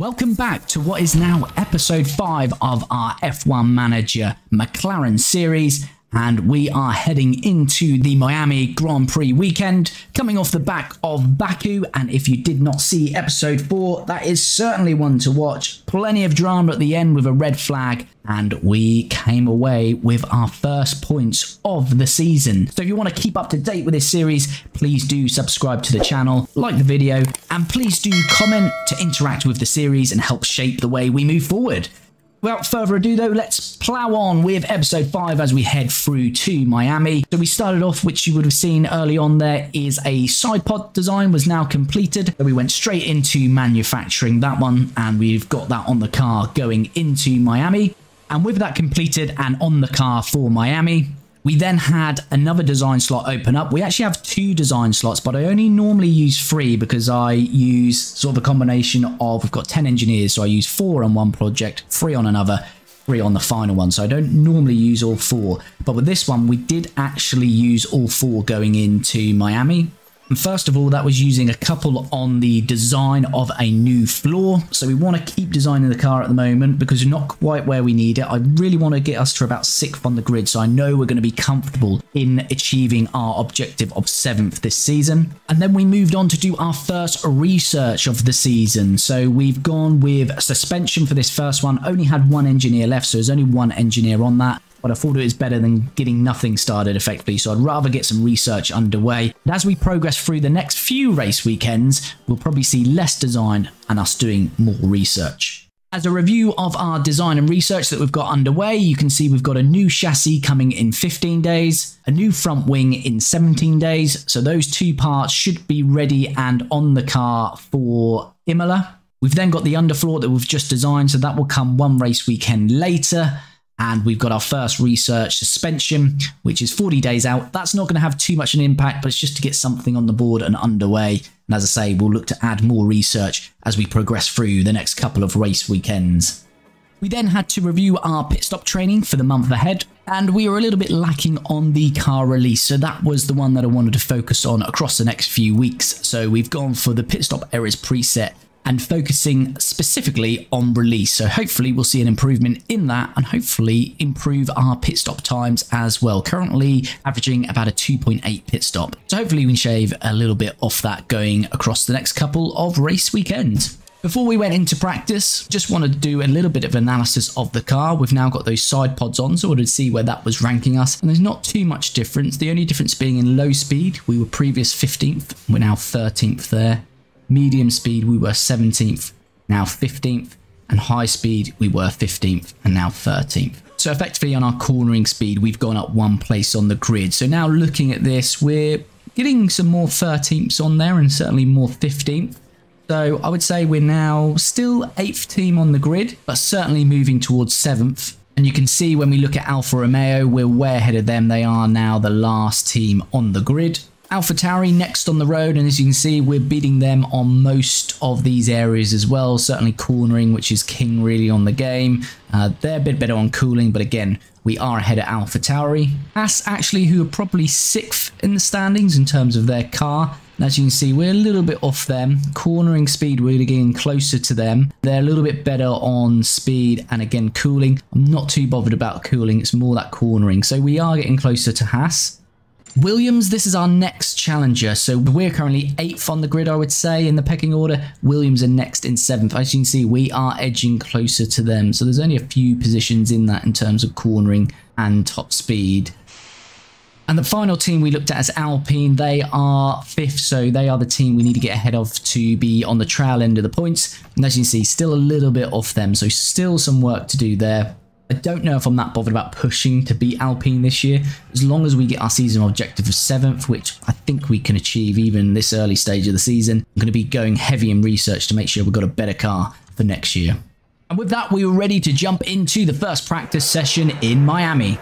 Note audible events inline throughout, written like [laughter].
Welcome back to what is now episode 5 of our F1 Manager McLaren series and we are heading into the Miami Grand Prix weekend, coming off the back of Baku. And if you did not see episode 4, that is certainly one to watch. Plenty of drama at the end with a red flag, and we came away with our first points of the season. So if you want to keep up to date with this series, please do subscribe to the channel, like the video, and please do comment to interact with the series and help shape the way we move forward. Without further ado though, let's plow on with episode 5 as we head through to Miami. So we started off, which you would have seen early on there, is a side pod design was now completed. So we went straight into manufacturing that one and we've got that on the car going into Miami. And with that completed and on the car for Miami, we then had another design slot open up. We actually have two design slots, but I only normally use three because I use sort of a combination of, we've got 10 engineers, so I use four on one project, three on another, three on the final one. So I don't normally use all four. But with this one, we did actually use all four going into Miami. First of all, that was using a couple on the design of a new floor. So we want to keep designing the car at the moment because we're not quite where we need it. I really want to get us to about sixth on the grid. So I know we're going to be comfortable in achieving our objective of seventh this season. And then we moved on to do our first research of the season. So we've gone with suspension for this first one. Only had one engineer left. So there's only one engineer on that but I thought it was better than getting nothing started effectively, so I'd rather get some research underway. And as we progress through the next few race weekends, we'll probably see less design and us doing more research. As a review of our design and research that we've got underway, you can see we've got a new chassis coming in 15 days, a new front wing in 17 days, so those two parts should be ready and on the car for Imola. We've then got the underfloor that we've just designed, so that will come one race weekend later and we've got our first research suspension, which is 40 days out. That's not going to have too much of an impact, but it's just to get something on the board and underway. And as I say, we'll look to add more research as we progress through the next couple of race weekends. We then had to review our pit stop training for the month ahead, and we were a little bit lacking on the car release, so that was the one that I wanted to focus on across the next few weeks. So we've gone for the pit stop errors preset and focusing specifically on release. So hopefully we'll see an improvement in that and hopefully improve our pit stop times as well. Currently averaging about a 2.8 pit stop. So hopefully we can shave a little bit off that going across the next couple of race weekends. Before we went into practice, just wanted to do a little bit of analysis of the car. We've now got those side pods on, so I wanted to see where that was ranking us. And there's not too much difference. The only difference being in low speed, we were previous 15th, we're now 13th there. Medium speed, we were 17th, now 15th. And high speed, we were 15th and now 13th. So effectively on our cornering speed, we've gone up one place on the grid. So now looking at this, we're getting some more 13ths on there and certainly more 15th. So I would say we're now still 8th team on the grid, but certainly moving towards 7th. And you can see when we look at Alfa Romeo, we're way ahead of them. They are now the last team on the grid. Alpha Tauri next on the road, and as you can see, we're beating them on most of these areas as well. Certainly cornering, which is king really on the game. Uh, they're a bit better on cooling, but again, we are ahead of Alpha Tauri. Haas actually, who are probably sixth in the standings in terms of their car. And as you can see, we're a little bit off them. Cornering speed, we're getting closer to them. They're a little bit better on speed and again, cooling. I'm not too bothered about cooling. It's more that cornering. So we are getting closer to Haas. Williams, this is our next challenger. So we're currently eighth on the grid, I would say, in the pecking order. Williams are next in seventh. As you can see, we are edging closer to them. So there's only a few positions in that in terms of cornering and top speed. And the final team we looked at is Alpine, they are fifth, so they are the team we need to get ahead of to be on the trail end of the points. And as you can see, still a little bit off them, so still some work to do there. I don't know if I'm that bothered about pushing to beat Alpine this year. As long as we get our season objective of 7th, which I think we can achieve even this early stage of the season, I'm going to be going heavy in research to make sure we've got a better car for next year. And with that, we were ready to jump into the first practice session in Miami.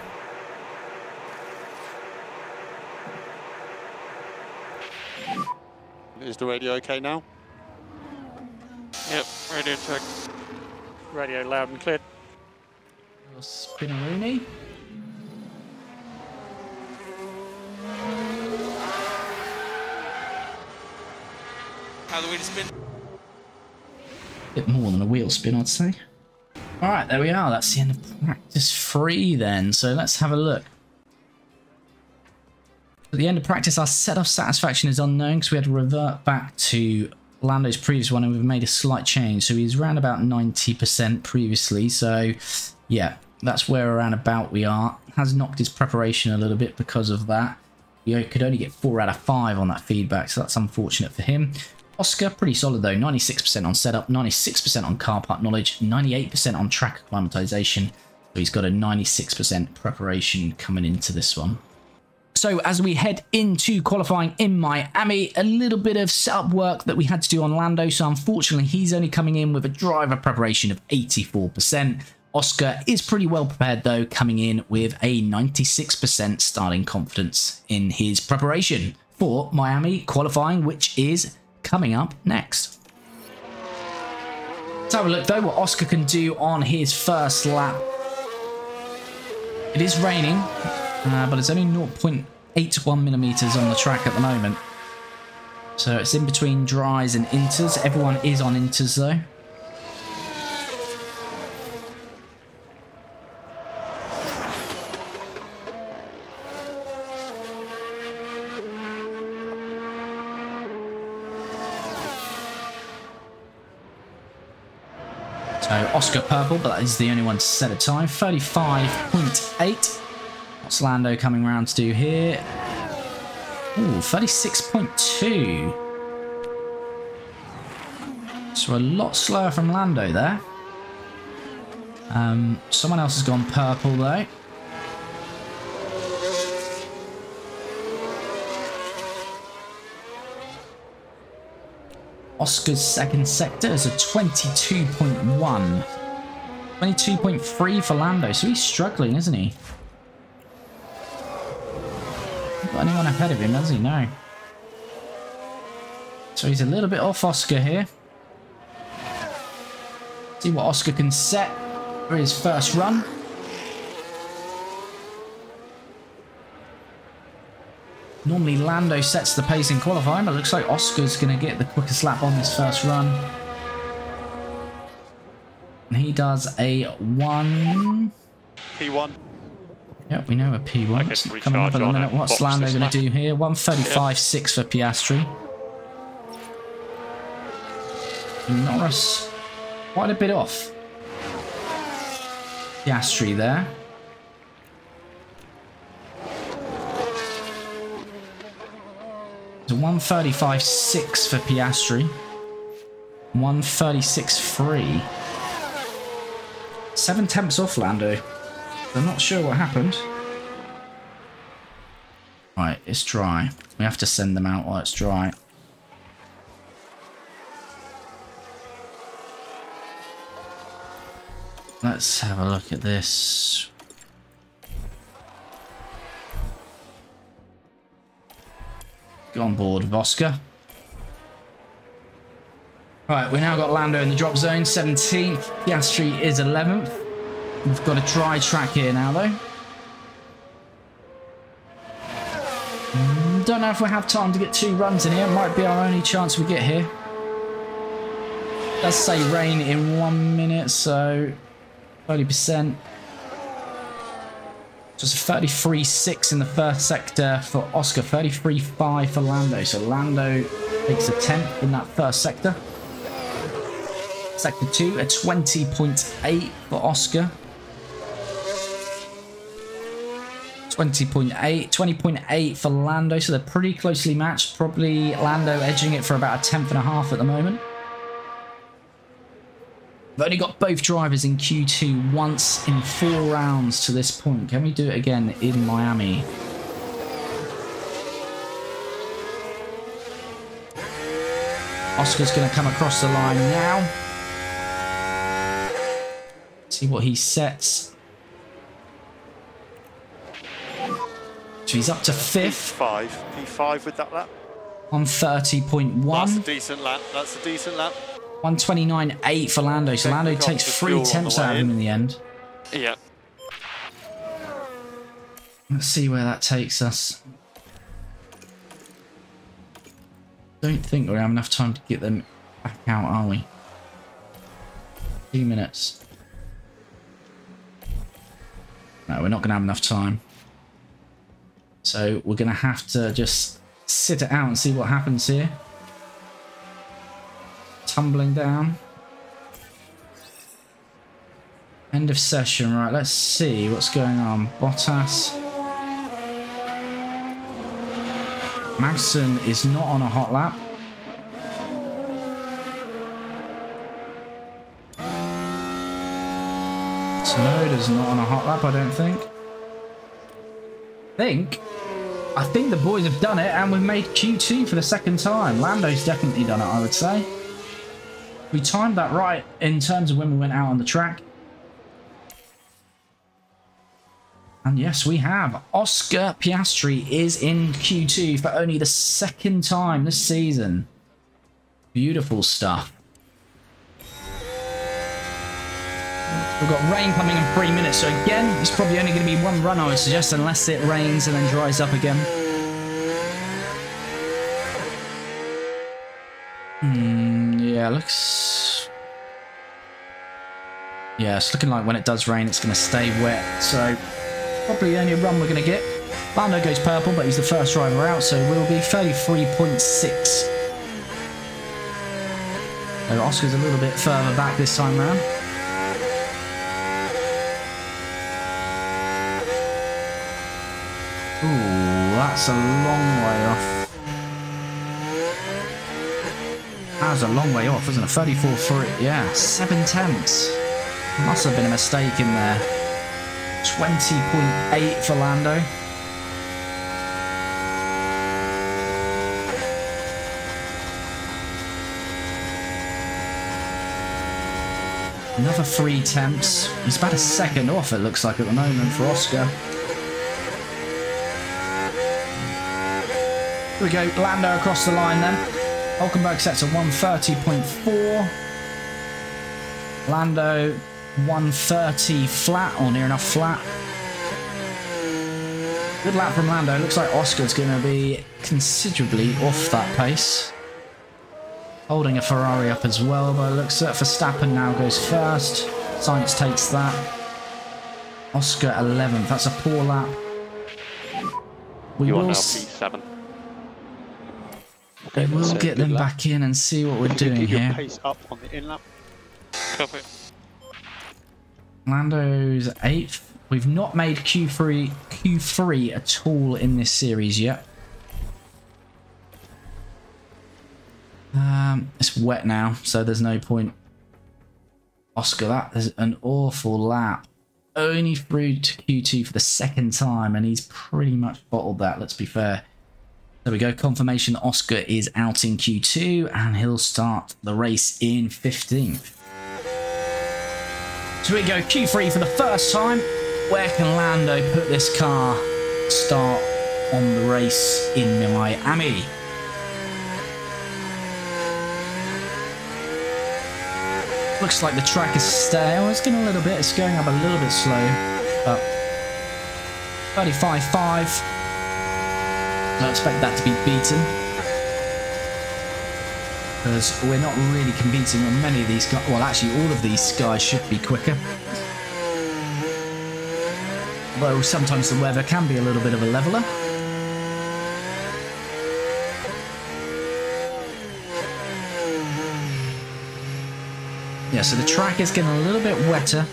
Is the radio okay now? Yep, radio check. Radio loud and clear. Spinaroni. How the to spin? bit more than a wheel spin, I'd say. All right, there we are. That's the end of practice three then. So let's have a look. At the end of practice, our set of satisfaction is unknown because we had to revert back to Lando's previous one and we've made a slight change. So he's around about 90% previously. So yeah, that's where around about we are. Has knocked his preparation a little bit because of that. We could only get 4 out of 5 on that feedback, so that's unfortunate for him. Oscar, pretty solid though, 96% on setup, 96% on car part knowledge, 98% on track acclimatization. So he's got a 96% preparation coming into this one. So as we head into qualifying in Miami, a little bit of setup work that we had to do on Lando. So unfortunately, he's only coming in with a driver preparation of 84%. Oscar is pretty well prepared though, coming in with a 96% starting confidence in his preparation for Miami qualifying, which is coming up next. Let's have a look though what Oscar can do on his first lap. It is raining, uh, but it's only 0.81 millimeters on the track at the moment. So it's in between dries and inters. Everyone is on inters though. Oscar purple, but that is the only one to set a time. 35.8. What's Lando coming around to do here? Ooh, 36.2. So a lot slower from Lando there. Um, someone else has gone purple though. Oscar's second sector is a 22.1. 22.3 for Lando, so he's struggling, isn't he? Got anyone ahead of him, does he? No. So he's a little bit off Oscar here. See what Oscar can set for his first run. Normally Lando sets the pace in qualifying, but it looks like Oscar's going to get the quickest lap on this first run. And he does a 1... P1. Yep, we know a P1. It's coming up in a minute. What's Lando going to do here? 135.6 for Piastri. Norris, quite a bit off. Piastri there. It's a 135.6 for Piastri. 136.3. Seven temps off Lando. I'm not sure what happened. Right, it's dry. We have to send them out while it's dry. Let's have a look at this. Go on board Oscar. Right, we now got Lando in the drop zone, 17th. Piastri is 11th. We've got a dry track here now, though. Mm, Don't know if we have time to get two runs in here. Might be our only chance we get here. Let's say rain in one minute, so 30%. Just a 33.6 in the first sector for Oscar, 33.5 for Lando. So Lando takes a 10th in that first sector. Sector 2, a 20.8 for Oscar. 20.8, 20.8 for Lando, so they're pretty closely matched. Probably Lando edging it for about a tenth and a half at the moment. We've only got both drivers in Q2 once in four rounds to this point. Can we do it again in Miami? Oscar's going to come across the line now. See what he sets. So he's up to fifth P5. P5 with that lap. on 30.1. That's a decent lap. That's a decent lap. 129.8 for Lando. So Lando takes three fuel on the tenths out of him in. in the end. Yeah. Let's see where that takes us. Don't think we have enough time to get them back out, are we? Two minutes. No, we're not going to have enough time. So we're going to have to just sit it out and see what happens here. Tumbling down. End of session. Right, let's see what's going on. Bottas. Magnussen is not on a hot lap. Tsunoda's not on a hot lap, I don't think. Think? I think the boys have done it and we've made Q2 for the second time. Lando's definitely done it, I would say. We timed that right in terms of when we went out on the track. And yes, we have. Oscar Piastri is in Q2 for only the second time this season. Beautiful stuff. We've got rain coming in three minutes, so again, it's probably only going to be one run, I would suggest, unless it rains and then dries up again. Hmm, looks... Yeah, it's looking like when it does rain, it's going to stay wet, so Probably the only run we're going to get. Lando goes purple, but he's the first driver out, so we'll be 33.6. So Oscar's a little bit further back this time round. Ooh, that's a long way off. That's a long way off, isn't it? 34 for it. Yeah, seven tenths. Must have been a mistake in there. 20.8 for Lando. Another three temps. He's about a second off, it looks like, at the moment for Oscar. Here we go, Lando across the line then. Hulkenberg sets a 130.4. Lando 130 flat or near enough flat. Good lap from Lando. Looks like Oscar's going to be considerably off that pace. Holding a Ferrari up as well, but it looks like Verstappen now goes first. Sainz takes that. Oscar 11th. That's a poor lap. We you will P7. We will get them lap. back in and see what we're doing here. Pace up on the in lap. Copy. Lando's eighth. We've not made Q3 Q3 at all in this series yet. Um, it's wet now, so there's no point. Oscar, that is an awful lap. Only through to Q2 for the second time, and he's pretty much bottled that, let's be fair. There we go, confirmation Oscar is out in Q2, and he'll start the race in 15th. So we go Q3 for the first time. Where can Lando put this car start on the race in Miami? Looks like the track is stale. It's getting a little bit. It's going up a little bit slow. But 35.5. Don't expect that to be beaten because we're not really competing on many of these guys. Well, actually, all of these guys should be quicker. Though sometimes the weather can be a little bit of a leveler. Yeah, so the track is getting a little bit wetter.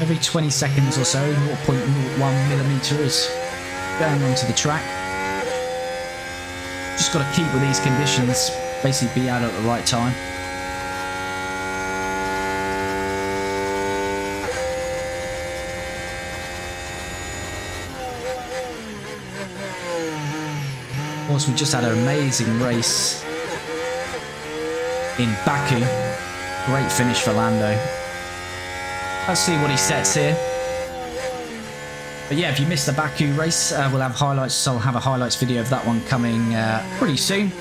Every 20 seconds or so, 0.1 millimeter is going onto the track. Got to keep with these conditions basically be out at the right time. Of course, we just had an amazing race in Baku. Great finish for Lando. Let's see what he sets here. But yeah, if you missed the Baku race, uh, we'll have highlights. So I'll have a highlights video of that one coming uh, pretty soon.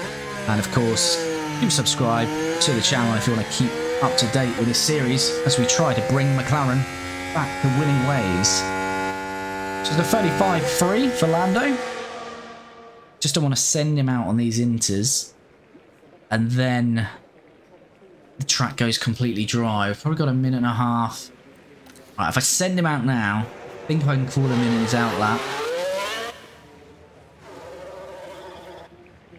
And of course, do subscribe to the channel if you want to keep up to date with this series as we try to bring McLaren back to winning ways. So the 35-3 for Lando. Just don't want to send him out on these inters. And then the track goes completely dry. We've probably got a minute and a half. Right, if I send him out now, think I can call him in his out lap.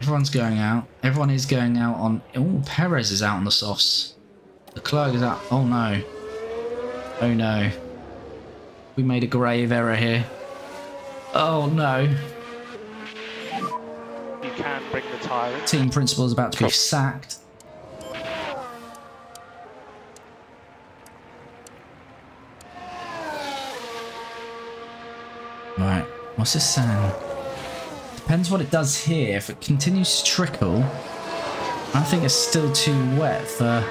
Everyone's going out. Everyone is going out on... Oh, Perez is out on the softs. Leclerc is out. Oh, no. Oh, no. We made a grave error here. Oh, no. You can bring the tyre in. Team principal is about to be sacked. Right, what's this saying? Depends what it does here. If it continues to trickle, I think it's still too wet for...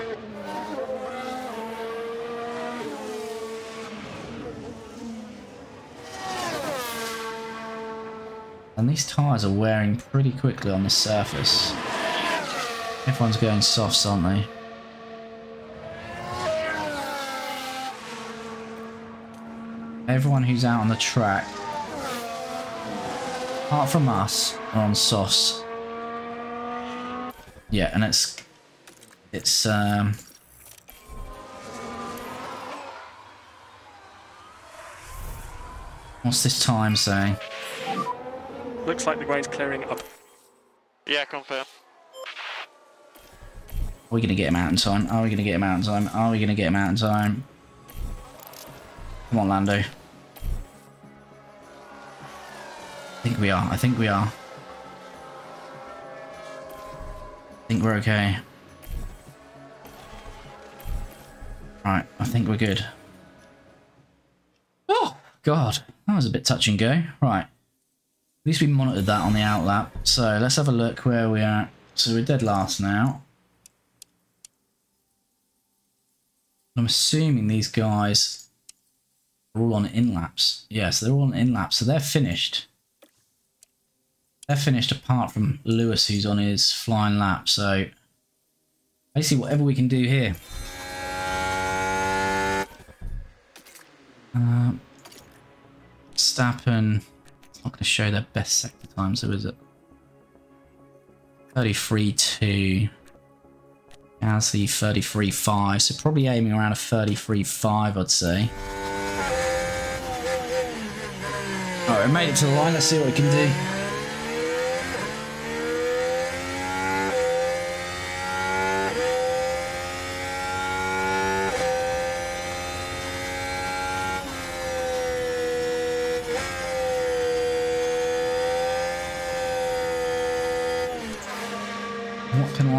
And these tyres are wearing pretty quickly on the surface. Everyone's going softs, aren't they? Everyone who's out on the track apart from us, are on sauce. Yeah, and it's it's um What's this time saying? Looks like the grade's clearing up. Yeah, confirm. Are we gonna get him out in time? Are we gonna get him out in time? Are we gonna get him out in time? Come on, Lando. Think we are. I think we are. I think we're okay. Right, I think we're good. Oh, God. That was a bit touch and go. Right. At least we monitored that on the outlap. So let's have a look where we are. So we're dead last now. I'm assuming these guys are all on in laps. Yes, they're all on in laps, so they're finished. They're finished apart from Lewis, who's on his flying lap. So basically, whatever we can do here. Uh, Stappen. It's not going to show their best sector time, so is it? 33.2. Gasly 33.5. So probably aiming around a 33.5, I'd say. Alright, made it to the line. Let's see what we can do.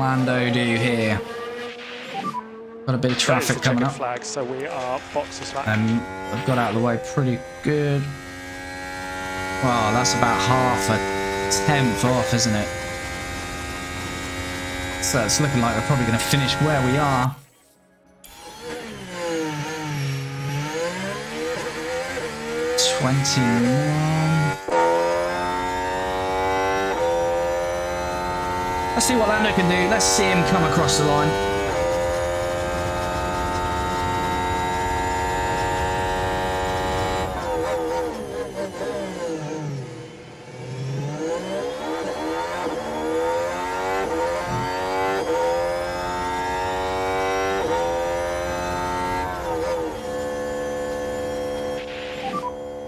Lando do here? Got a bit of traffic coming up. Flag, so we are boxes And I've got out of the way pretty good. Well, that's about half a tenth off, isn't it? So it's looking like we're probably going to finish where we are. Twenty-one. Let's see what Lando can do. Let's see him come across the line.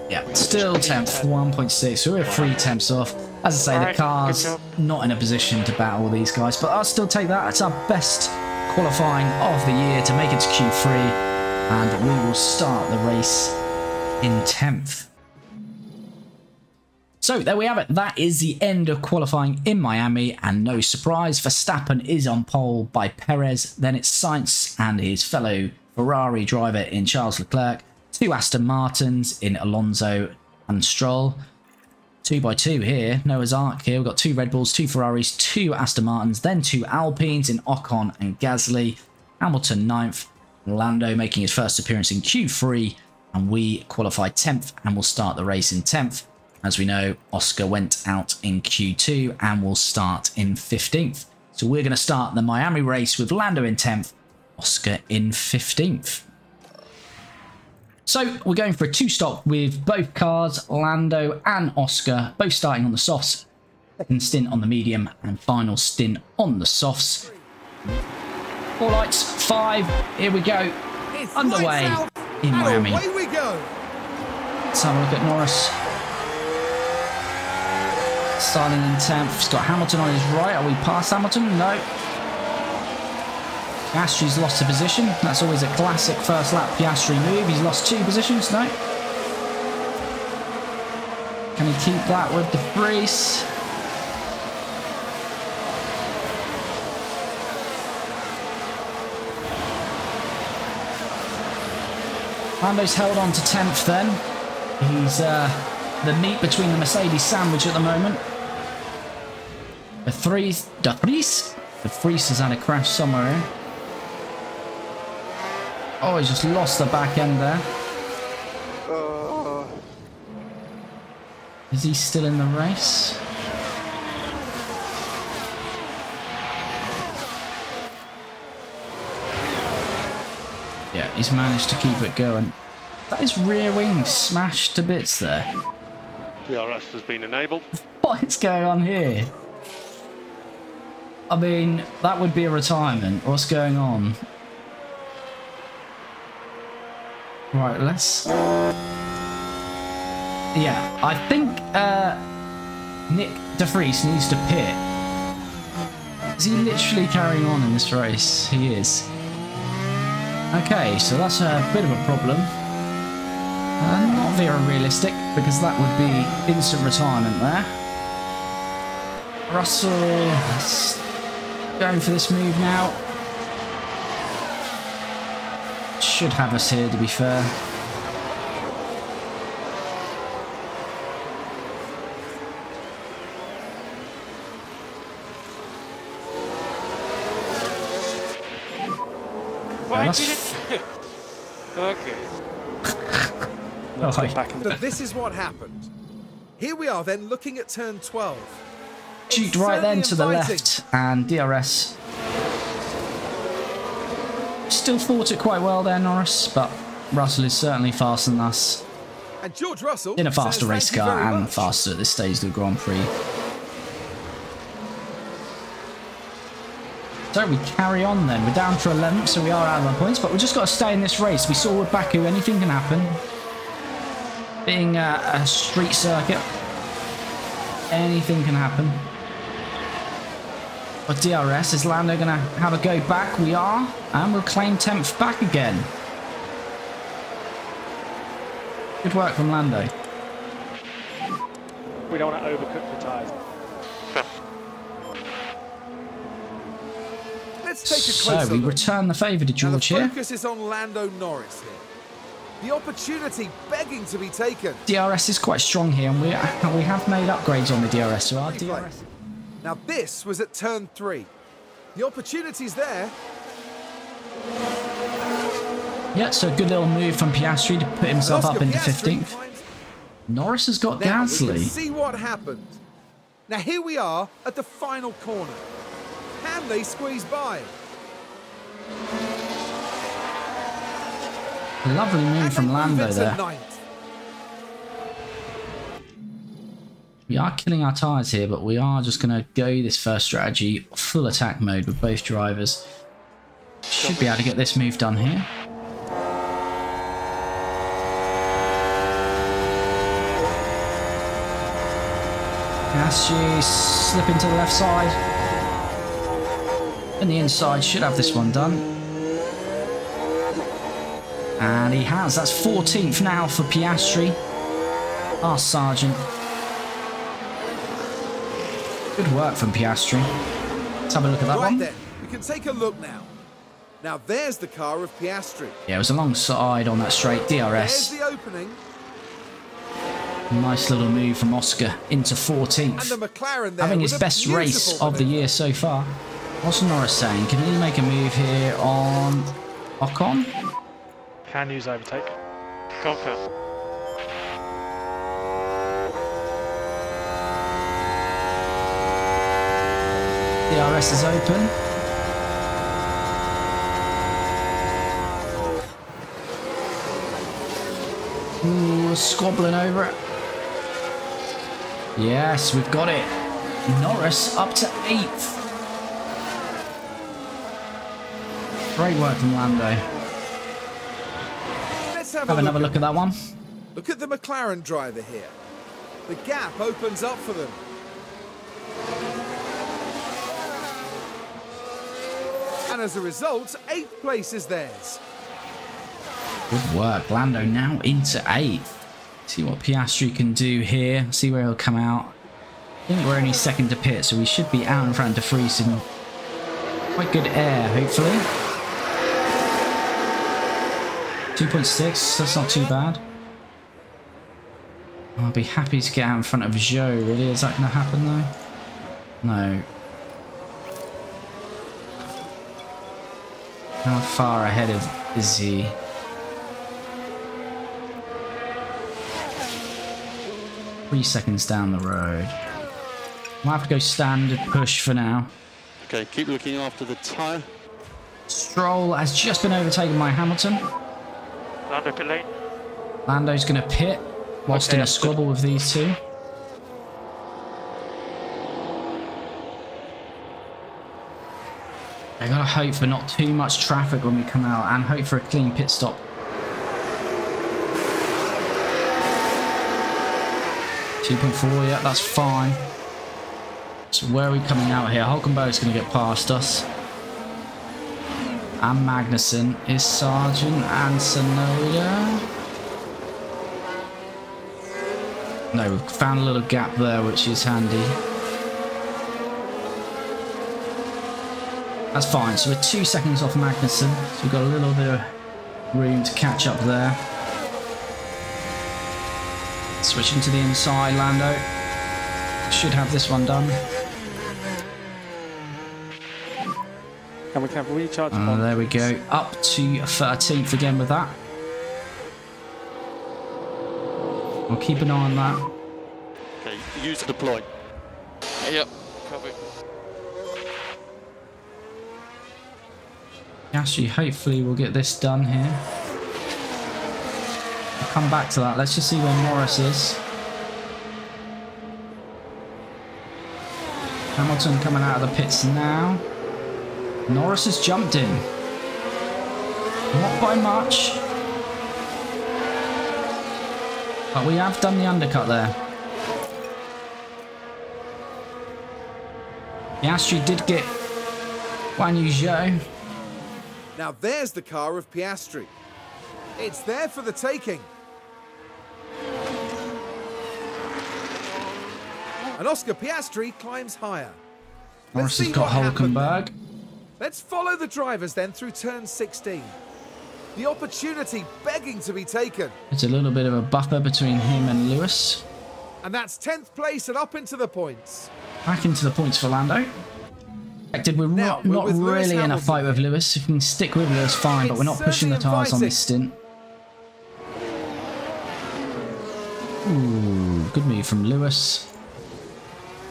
Yeah, still 10th, 1.6. So we're three tenths off. As I say, the car's not in a position to battle these guys, but I'll still take that. It's our best qualifying of the year to make it to Q3, and we will start the race in 10th. So there we have it. That is the end of qualifying in Miami, and no surprise, for Verstappen is on pole by Perez. Then it's Sainz and his fellow Ferrari driver in Charles Leclerc. Two Aston Martins in Alonso and Stroll. Two by two here. Noah's Ark here. We've got two Red Bulls, two Ferraris, two Aston Martins, then two Alpines in Ocon and Gasly. Hamilton ninth. Lando making his first appearance in Q3. And we qualify 10th and will start the race in 10th. As we know, Oscar went out in Q2 and will start in 15th. So we're going to start the Miami race with Lando in 10th, Oscar in 15th. So we're going for a two-stop with both cars, Lando and Oscar, both starting on the softs. Second stint on the medium and final stint on the softs. Four lights, five. Here we go. It's Underway in Miami. We go. Let's have a look at Norris. Starting in 10th. He's got Hamilton on his right. Are we past Hamilton? No. Piastri's lost a position. That's always a classic first lap Piastri move. He's lost two positions. No. Can he keep that with De Vries? Lando's held on to 10th then. He's uh, the meat between the Mercedes sandwich at the moment. The three, De Vries, De Vries has had a crash somewhere in. Oh, he's just lost the back end there. Uh. Is he still in the race? Yeah, he's managed to keep it going. That is rear wing smashed to bits there. DRS has been enabled. What is going on here? I mean, that would be a retirement. What's going on? Right, let's... Yeah, I think uh, Nyck De Vries needs to pit. Is he literally carrying on in this race? He is. Okay, so that's a bit of a problem. Uh, not very realistic, because that would be instant retirement there. Russell going for this move now. Should have us here, to be fair. Why did it? [laughs] okay. [laughs] Oh, hi. Back in So the this is what happened. Here we are then looking at turn 12. Shoot right then to the left, and DRS still fought it quite well there, Norris, but Russell is certainly faster than us. And George Russell In a faster says race car and much. faster at this stage of the Grand Prix. So we carry on then. We're down to 11th, so we are out of our points, but we've just got to stay in this race. We saw with Baku, anything can happen. Being a, a street circuit, anything can happen. But DRS, is Lando going to have a go back? We are, and we'll claim 10th back again. Good work from Lando. We don't want to overcook the tyres. Let's take a So closer we return the favour to Now the George here. focus is on Lando Norris here. The opportunity begging to be taken. DRS is quite strong here, and we [laughs] we have made upgrades on the DRS. So our Replay. DRS. Now this was at turn three. The opportunity's there. Yeah, so a good little move from Piastri to put himself up Oscar into Piastri 15th. finds- Norris has got Now Gasly. see what happened. Now here we are at the final corner. Can they squeeze by? Lovely move And from Lando there. ninth. We are killing our tyres here, but we are just going to go this first strategy full attack mode with both drivers. Should be able to get this move done here. Gasly slipping to the left side. And the inside should have this one done. And he has. That's 14th now for Piastri. Our sergeant. Good work from Piastri. Let's have a look at that Right one. then, we can take a look now. Now there's the car of Piastri. Yeah, it was alongside on that straight There's DRS. the opening, Nice little move from Oscar into and the 14th. McLaren there. Having his best race of the year so far. What's Norris saying? Can he make a move here on Ocon? Can use overtake. Confirm. RS is open. Hmm, Ooh, squabbling over it. Yes, we've got it. Norris up to eighth. Great work from Lando. Let's have, Have a another look look at that one. Look at the McLaren driver here. The gap opens up for them. And as a result, eighth place is theirs. Good work. Lando now into eighth. See what Piastri can do here. See where he'll come out. I think we're only second to pit, so we should be out in front of De Vries quite good air, hopefully. 2.6, that's not too bad. I'll be happy to get out in front of Joe, really. Is that going to happen, though? No. How far ahead of is he? Three seconds down the road. Might have to go standard push for now. Okay, keep looking after the tyre. Stroll has just been overtaken by Hamilton. Lando pit lane. Lando's going to pit whilst Okay, in a understood. squabble with these two. I gotta hope for not too much traffic when we come out and hope for a clean pit stop. Two point four, yeah, that's fine. So where are we coming out here? Hulkenberg's gonna get past us. And Magnussen is Sargeant and Tsunoda. No, we've found a little gap there, which is handy. That's fine. So we're two seconds off Magnussen. So we've got a little bit of room to catch up there. Switching to the inside, Lando. Should have this one done. And we can recharge Uh, there we go. Up to 13th again with that. We'll keep an eye on that. Okay, use deploy. Yep, copy. Actually, hopefully we'll get this done here. I'll come back to that. Let's just see where Norris is. Hamilton coming out of the pits now. Norris has jumped in. Not by much. But we have done the undercut there. Piastri did get Guan Yu Zhou. Now there's the car of Piastri. It's there for the taking. And Oscar Piastri climbs higher. Let's Norris has got. Hulkenberg. Let's follow the drivers then through turn 16. The opportunity begging to be taken. It's a little bit of a buffer between him and Lewis. And that's 10th place and up into the points. Back into the points for Lando. Expected We're Now, not, we're not really in a fight with. Lewis. If we can stick with Lewis, fine, but we're not pushing the tyres on this stint. Ooh, good move from Lewis.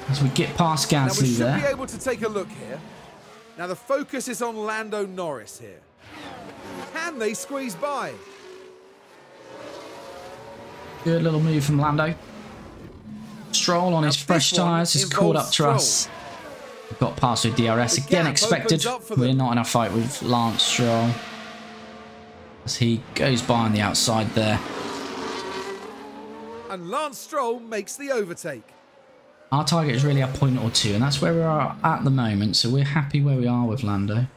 As we get past Gasly there. Now we should be able to take a look here. Now the focus is on Lando Norris here. Can they squeeze by? Good little move from Lando. Stroll on his fresh tyres has caught up to us. Got past with DRS again expected. opens up for We're not in a fight with Lance Stroll. As he goes by on the outside there. And Lance Stroll makes the overtake. Our target is really a point or two, and that's where we are at the moment, so we're happy where we are with Lando.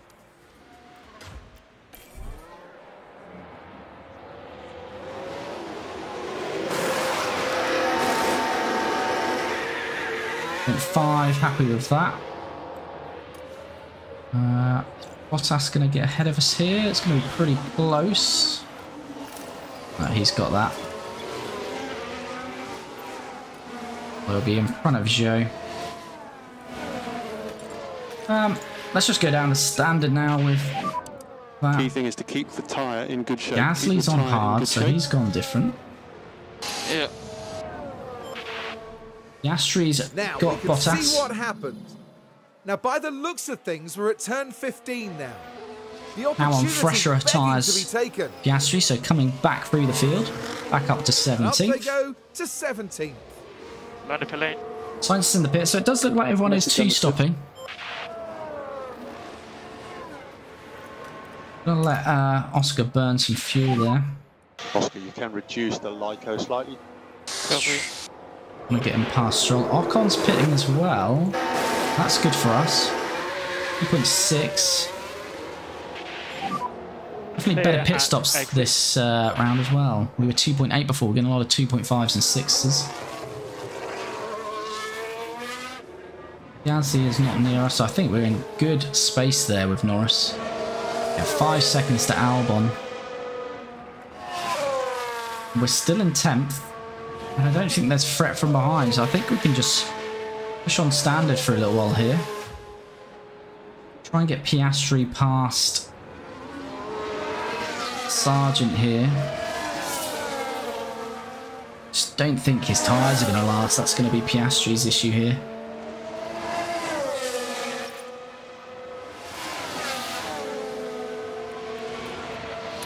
Five, happy with that. Uh, Bottas going to get ahead of us here. It's going to be pretty close. No, he's got that. We'll be in front of Joe. Um, let's just go down the standard now with Key thing is to keep the tyre in good shape. The Gasly's on hard, so shape. he's gone different. Yeah. Piastri's Now got we can Bottas. see what happened. Now, by the looks of things, we're at turn 15 now. The Now on fresher begging tyres. to be taken. Piastri, so coming back through the field, back up to And up they 17th. go to 17th. Lando pit lane. Sainz in the pit, so it does look like everyone is two stopping. Gonna let uh, Oscar burn some fuel there. Oscar, you can reduce the Lyco slightly. Copy. Gonna get him past Stroll. Ocon's pitting as well. That's good for us. 2.6. Definitely better pit stops this uh, round as well. We were 2.8 before, we're getting a lot of 2.5s and 6s. Yazzie is not near us, so I think we're in good space there with Norris. Yeah, five seconds to Albon. We're still in 10th, and I don't think there's threat from behind, so I think we can just push on standard for a little while here. Try and get Piastri past Sargeant here. Just don't think his tyres are going to last. That's going to be Piastri's issue here.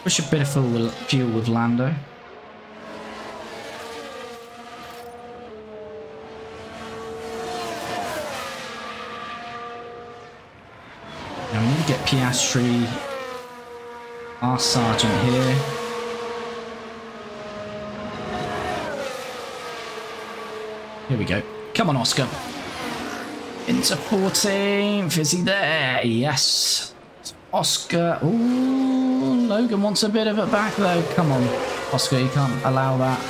Push a bit of fuel with Lando. Now we need to get Piastri, our Sargeant here. Here we go. Come on, Oscar. Into 14th. Is he there? Yes. Oscar. Ooh, Logan wants a bit of it back though. Come on, Oscar. You can't allow that.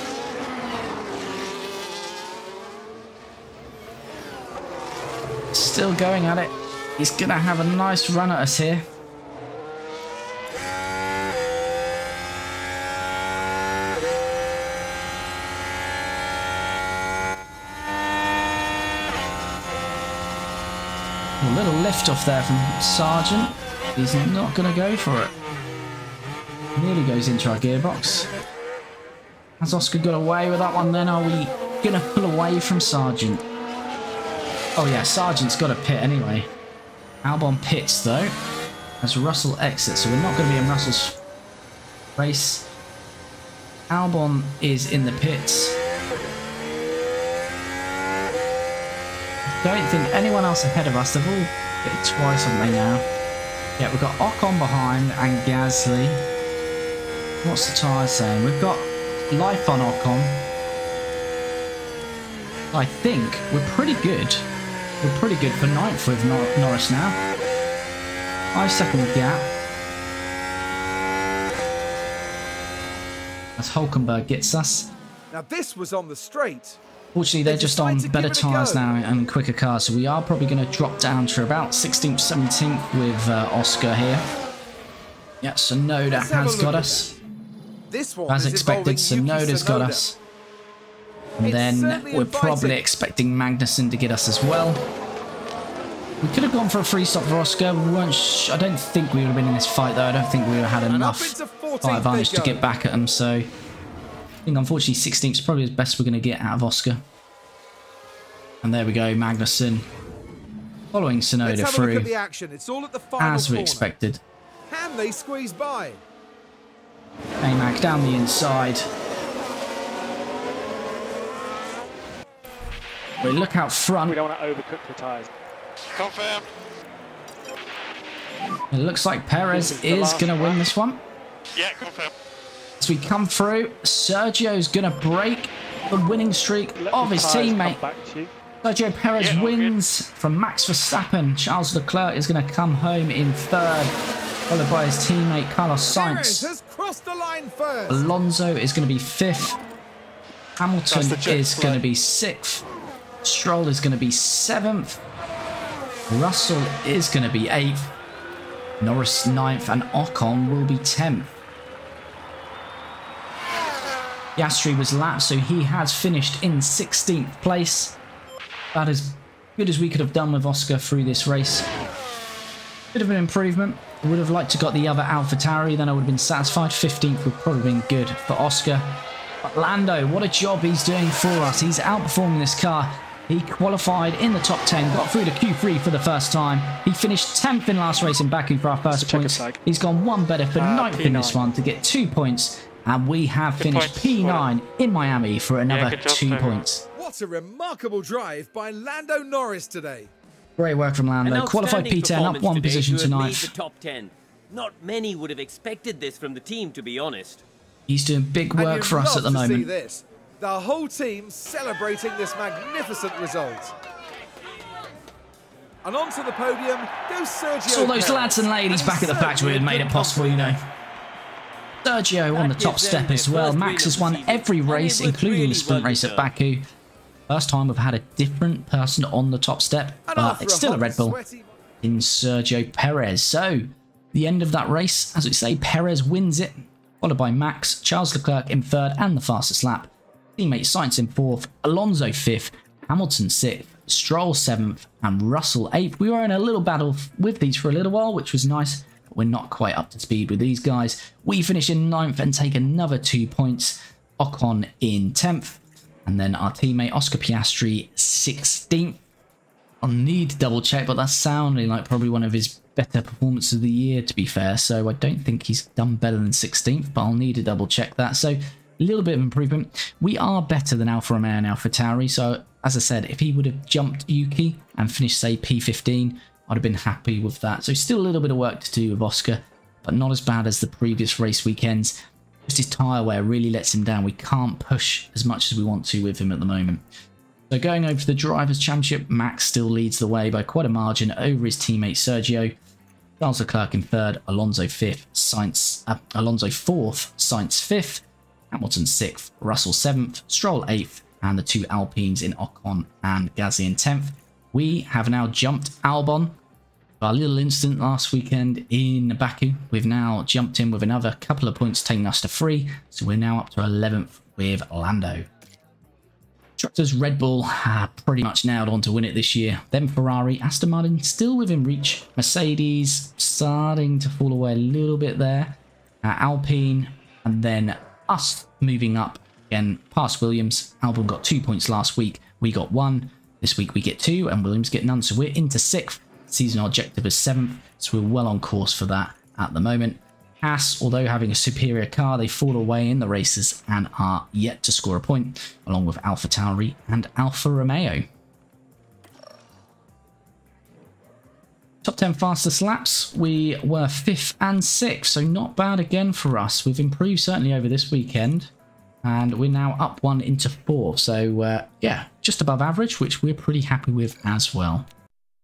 Still going at it. He's gonna have a nice run at us here. A little lift off there from Sargeant. He's not gonna go for it. Nearly goes into our gearbox. Has Oscar got away with that one then? Are we gonna pull away from Sargeant? Oh yeah, Sargeant's got a pit anyway. Albon pits though, as Russell exits, so we're not going to be in Russell's race. Albon is in the pits. Don't think anyone else ahead of us. They've all pitted twice, haven't they now? Yeah, we've got Ocon behind and Gasly. What's the tyre saying? We've got life on Ocon. I think we're pretty good. We're pretty good for ninth with Nor Norris now. Five second gap. As Hulkenberg gets us. Now this was on the straight. Fortunately, they're just on better give it a tyres now and quicker cars, so we are probably going to drop down to about 16th, 17th with uh, Oscar here. Yeah, Tsunoda has got us. This one As expected, involving Yuki Tsunoda's got us. And It's then we're probably expecting Magnussen to get us as well. We could have gone for a free stop for Oscar. We weren't I don't think we would have been in this fight though. I don't think we would have had enough into 14th fire advantage to get back at them. So I think unfortunately 16th is probably the best we're going to get out of Oscar. And there we go, Magnussen. Following Tsunoda have a look through at the action. It's all at the final as we corner. expected. Can they squeeze by? AMAC down the inside. We look out front. We don't want to overcook the tyres. Confirm. It looks like Perez This is is going to win this one. Yeah, confirm. As we come through, Sergio's going to break the winning streak Let of his teammate. Back to you. Sergio Perez Yeah, all good. wins from Max Verstappen. Charles Leclerc is going to come home in third, followed by his teammate Carlos Sainz. has crossed the line first. Alonso is going to be fifth. Hamilton That's the jet is going to be sixth. Stroll is going to be seventh. Russell is going to be eighth. Norris ninth, and Ocon will be tenth. Piastri was lapped, so he has finished in 16th place. That is good as we could have done with Oscar through this race. Bit of an improvement. I would have liked to got the other AlphaTauri, then I would have been satisfied. 15th would probably been good for Oscar. But Lando, what a job he's doing for us. He's outperforming this car. He qualified in the top 10, got through to Q3 for the first time. He finished 10th in last race in Baku for our first a points. He's gone one better for Ah, ninth in this one to get two points. And we have Good finished points. P9 in Miami for another good job, two Trevor. points. What a remarkable drive by Lando Norris today. Great work from Lando. Qualified P10, up one today position to to have made ninth. the top 10. Not many would have expected this from the team, to be honest. He's doing big work for us at the to See moment. This. The whole team celebrating this magnificent result. And onto the podium goes Sergio. It's all those Perez. lads and ladies And back at the he's factory who had made it possible, you know. Sergio on the top step as well. Max has won every race, including the sprint race at. Baku. First time we've had a different person on the top step, but it's still a Red Bull in Sergio Perez. So, the end of that race, as we say, Perez wins it, followed by Max, Charles Leclerc in third and the fastest lap. Teammate Sainz in fourth, Alonso fifth, Hamilton sixth, Stroll seventh, and Russell eighth. We were in a little battle with these for a little while, which was nice, but we're not quite up to speed with these guys. We finish in ninth and take another two points. Ocon in 10th, and then our teammate Oscar Piastri 16th. I'll need to double check, but that's sounding like probably one of his better performances of the year, to be fair. So I don't think he's done better than 16th, but I'll need to double check that. So little bit of improvement. We are better than Alfa Romeo and AlphaTauri. So as I said, if he would have jumped Yuki and finished, say, P15, I'd have been happy with that. So still a little bit of work to do with Oscar, but not as bad as the previous race weekends. Just his tyre wear really lets him down. We can't push as much as we want to with him at the moment. So going over to the Drivers' Championship, Max still leads the way by quite a margin over his teammate Sergio. Charles Leclerc in third, Alonso fifth, Sainz, uh, Alonso fourth, Sainz fifth, Hamilton sixth, Russell seventh, Stroll eighth, and the two Alpines in Ocon and in tenth. We have now jumped Albon. Our little incident last weekend in Baku, we've now jumped in with another couple of points, taking us to three. So we're now up to 11th with Lando. Red Bull are pretty much nailed on to win it this year. Then Ferrari, Aston Martin still within reach. Mercedes starting to fall away a little bit there. Uh, Alpine and then us moving up again past Williams. Albon got two points last week. We got one. This week we get two and Williams get none. So we're into sixth. Season objective is seventh. So we're well on course for that at the moment. Haas, although having a superior car, they fall away in the races and are yet to score a point, along with Alpha Tauri and Alfa Romeo. Top 10 fastest laps, we were 5th and 6th, so not bad again for us. We've improved certainly over this weekend, and we're now up one into 4. so uh, yeah, just above average, which we're pretty happy with as well.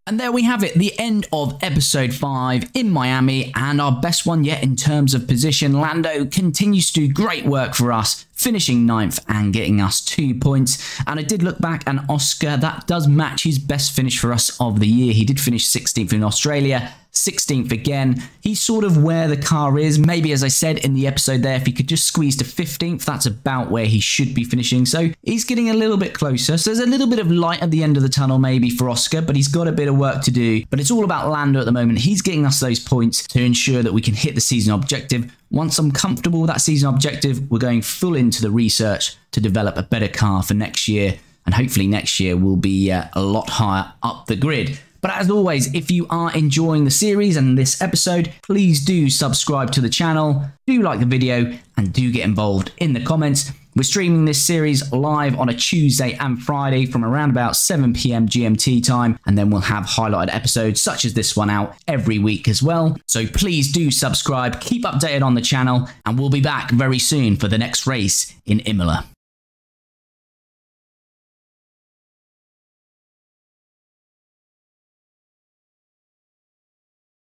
And there we have it, the end of episode 5 in Miami, and our best one yet in terms of position. Lando continues to do great work for us, finishing ninth and getting us two points. And I did look back, and Oscar, that does match his best finish for us of the year. He did finish 16th in Australia, 16th again. He's sort of where the car is. Maybe, as I said in the episode there, if he could just squeeze to 15th, that's about where he should be finishing. So he's getting a little bit closer. So there's a little bit of light at the end of the tunnel, maybe for Oscar, but he's got a bit of work to do. But it's all about Lando at the moment. He's getting us those points to ensure that we can hit the season objective. Once I'm comfortable with that season objective, we're going full into the research to develop a better car for next year. And hopefully next year will be uh, a lot higher up the grid. But as always, if you are enjoying the series and this episode, please do subscribe to the channel, do like the video, and do get involved in the comments. We're streaming this series live on a Tuesday and Friday from around about 7 pm GMT time, and then we'll have highlighted episodes such as this one out every week as well. So please do subscribe, keep updated on the channel, and we'll be back very soon for the next race in Imola.